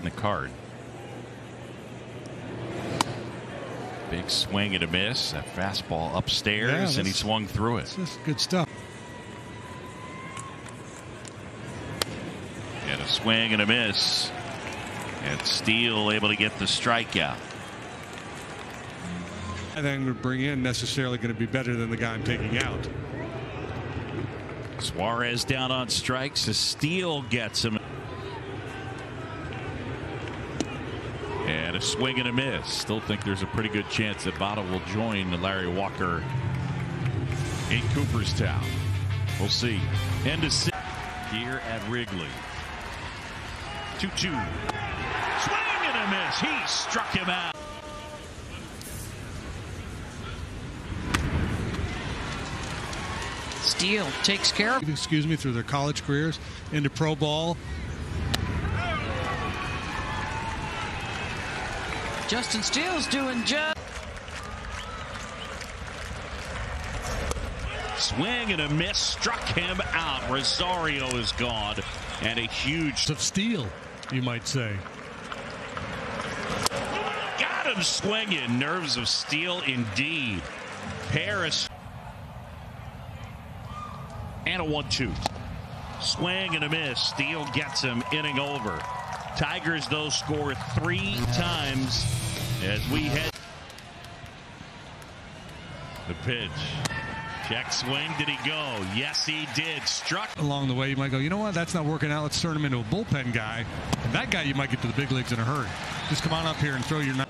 in the card. Big swing and a miss. A fastball upstairs, Yeah, and he swung through it. This is good stuff. And a swing and a miss. And Steele able to get the strikeout. I think I'm going to bring in necessarily going to be better than the guy I'm taking out. Suarez down on strikes. Steele gets him. And a swing and a miss. Still think there's a pretty good chance that Votto will join Larry Walker in Cooperstown. We'll see. End of six here at Wrigley. 2 2. Swing and a miss. He struck him out. Steele takes care of Excuse me, through their college careers into pro ball. Justin Steele's doing just Swing and a miss. Struck him out. Rosario is gone. And a huge Of steel, you might say. Got him swinging. Nerves of steel indeed. Paris. And a 1 2. Swing and a miss. Steele gets him. Inning over. Tigers, though, score three times as we head. The pitch. Check swing. Did he go? Yes, he did. Struck. Along the way, you might go, you know what? That's not working out. Let's turn him into a bullpen guy. And that guy, you might get to the big leagues in a hurry. Just come on up here and throw your. knife.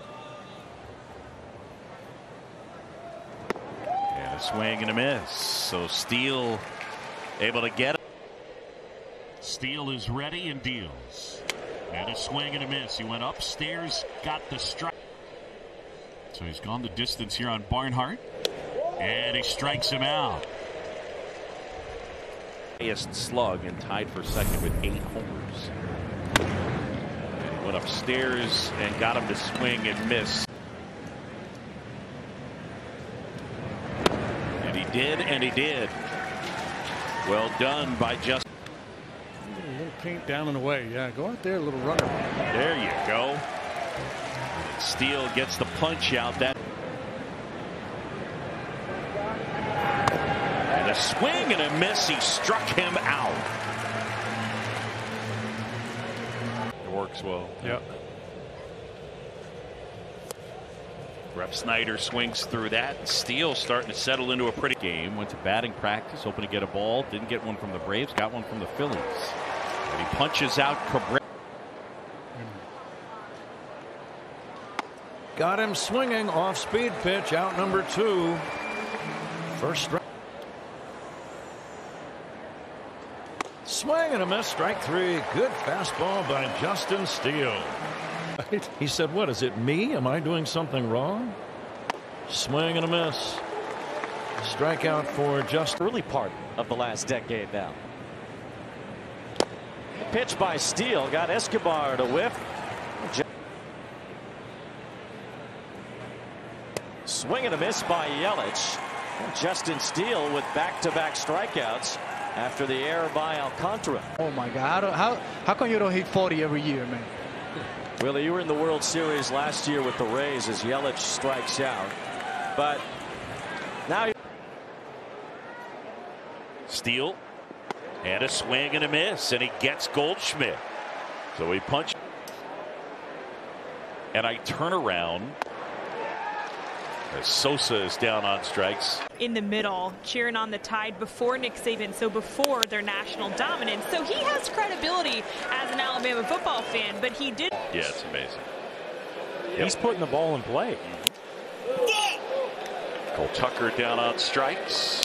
And a swing and a miss. So Steele able to get it. Steele is ready and deals. And a swing and a miss. He went upstairs, got the strike. So he's gone the distance here on Barnhart. And he strikes him out. Highest slug and tied for second with eight homers. And he went upstairs and got him to swing and miss. And he did, and he did. Well done by Justin. Paint down and away. Yeah, go out there, a little runner. There you go. Steele gets the punch out. That and a swing and a miss. He struck him out. It works well. Yep. Rep Snyder swings through that. Steele starting to settle into a pretty game. Went to batting practice, hoping to get a ball. Didn't get one from the Braves. Got one from the Phillies. And he punches out Cabrera. Got him swinging off speed pitch out number two. First strike. Swing and a miss. Strike three. Good fastball by Justin Steele. He said, What is it, me? Am I doing something wrong? Swing and a miss. Strikeout for Justin. early part of the last decade now. Pitch by Steele got Escobar to whiff. Swing and a miss by Yelich. And Justin Steele with back-to-back strikeouts after the error by Alcantara. Oh my God! How, don't- how how come you don't hit 40 every year, man? Willy, you were in the World Series last year with the Rays as Yelich strikes out. But now Steele and a swing and a miss, and he gets Goldschmidt. So he punches. And I turn around as Sosa is down on strikes. in the middle, cheering on the Tide before Nick Saban, so before their national dominance. So he has credibility as an Alabama football fan, but he did. Yeah, it's amazing. he's putting the ball in play. Cole Tucker down on strikes.